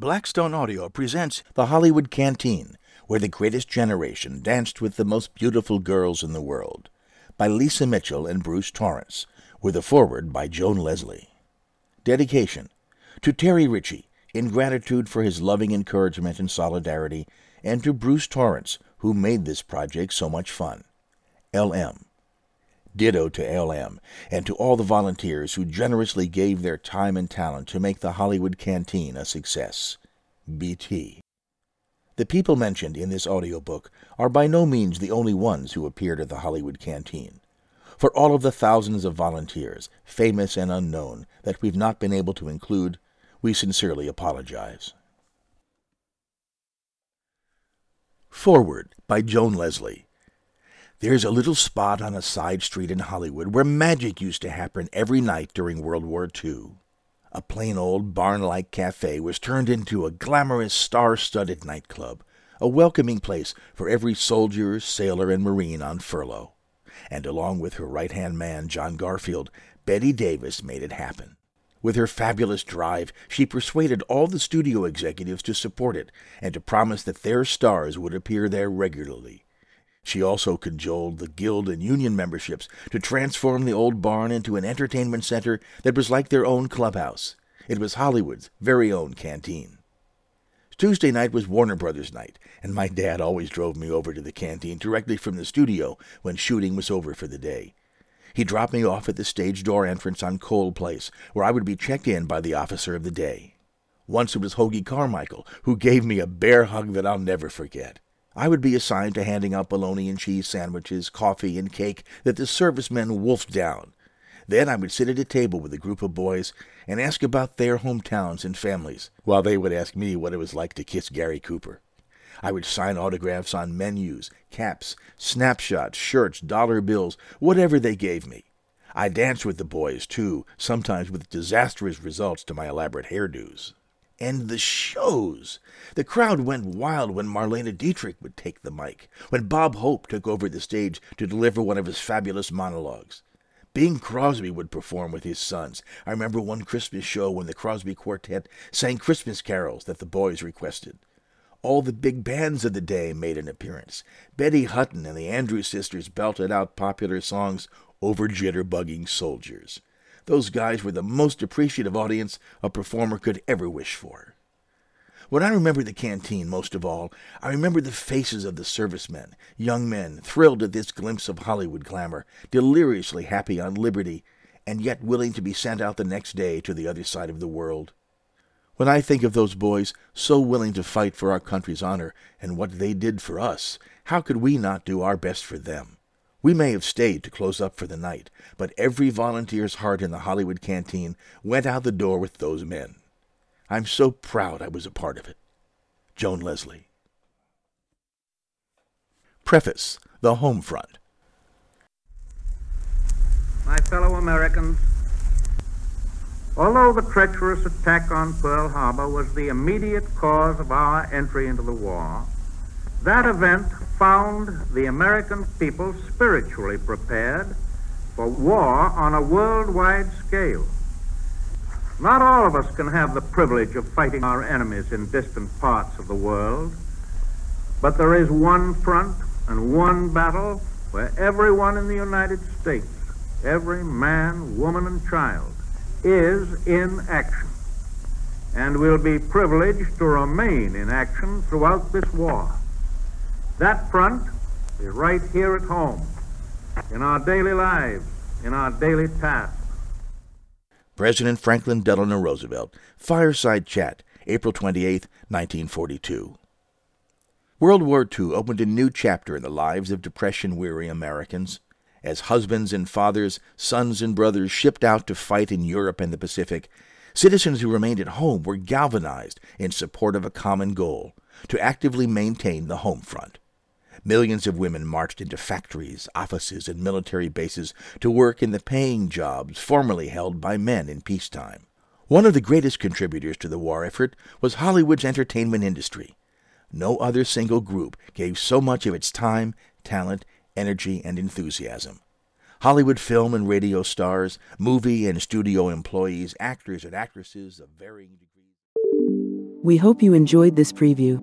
Blackstone Audio presents The Hollywood Canteen, where the greatest generation danced with the most beautiful girls in the world, by Lisa Mitchell and Bruce Torrence, with a foreword by Joan Leslie. Dedication to Terry Ritchie, in gratitude for his loving encouragement and solidarity, and to Bruce Torrence, who made this project so much fun. L.M. Ditto to LM and to all the volunteers who generously gave their time and talent to make the Hollywood Canteen a success. BT. The people mentioned in this audiobook are by no means the only ones who appeared at the Hollywood Canteen. For all of the thousands of volunteers, famous and unknown, that we've not been able to include, we sincerely apologize. Foreword by Joan Leslie there's a little spot on a side street in Hollywood where magic used to happen every night during World War II. A plain old barn like cafe was turned into a glamorous star studded nightclub, a welcoming place for every soldier, sailor, and Marine on furlough. And along with her right hand man, John Garfield, Bette Davis made it happen. With her fabulous drive, she persuaded all the studio executives to support it and to promise that their stars would appear there regularly. She also cajoled the guild and union memberships to transform the old barn into an entertainment center that was like their own clubhouse. It was Hollywood's very own canteen. Tuesday night was Warner Brothers night, and my dad always drove me over to the canteen directly from the studio when shooting was over for the day. He dropped me off at the stage door entrance on Cole Place, where I would be checked in by the officer of the day. Once it was Hoagy Carmichael, who gave me a bear hug that I'll never forget. I would be assigned to handing out bologna and cheese sandwiches, coffee, and cake that the servicemen wolfed down. Then I would sit at a table with a group of boys and ask about their hometowns and families, while they would ask me what it was like to kiss Gary Cooper. I would sign autographs on menus, caps, snapshots, shirts, dollar bills, whatever they gave me. I danced with the boys, too, sometimes with disastrous results to my elaborate hairdos. And the shows! The crowd went wild when Marlene Dietrich would take the mic, when Bob Hope took over the stage to deliver one of his fabulous monologues. Bing Crosby would perform with his sons. I remember one Christmas show when the Crosby Quartet sang Christmas carols that the boys requested. All the big bands of the day made an appearance. Betty Hutton and the Andrews sisters belted out popular songs over jitterbugging soldiers. Those guys were the most appreciative audience a performer could ever wish for. When I remember the canteen most of all, I remember the faces of the servicemen, young men thrilled at this glimpse of Hollywood glamour, deliriously happy on liberty, and yet willing to be sent out the next day to the other side of the world. When I think of those boys so willing to fight for our country's honor and what they did for us, how could we not do our best for them? We may have stayed to close up for the night, but every volunteer's heart in the Hollywood canteen went out the door with those men. I'm so proud I was a part of it. Joan Leslie. Preface The Home Front. My fellow Americans, although the treacherous attack on Pearl Harbor was the immediate cause of our entry into the war, that event found the American people spiritually prepared for war on a worldwide scale. Not all of us can have the privilege of fighting our enemies in distant parts of the world, but there is one front and one battle where everyone in the United States, every man, woman, and child, is in action and will be privileged to remain in action throughout this war. That front is right here at home, in our daily lives, in our daily tasks. President Franklin Delano Roosevelt, Fireside Chat, April 28, 1942. World War II opened a new chapter in the lives of depression weary Americans. As husbands and fathers, sons and brothers shipped out to fight in Europe and the Pacific, citizens who remained at home were galvanized in support of a common goal to actively maintain the home front. Millions of women marched into factories, offices, and military bases to work in the paying jobs formerly held by men in peacetime. One of the greatest contributors to the war effort was Hollywood's entertainment industry. No other single group gave so much of its time, talent, energy, and enthusiasm. Hollywood film and radio stars, movie and studio employees, actors and actresses of varying degrees. We hope you enjoyed this preview.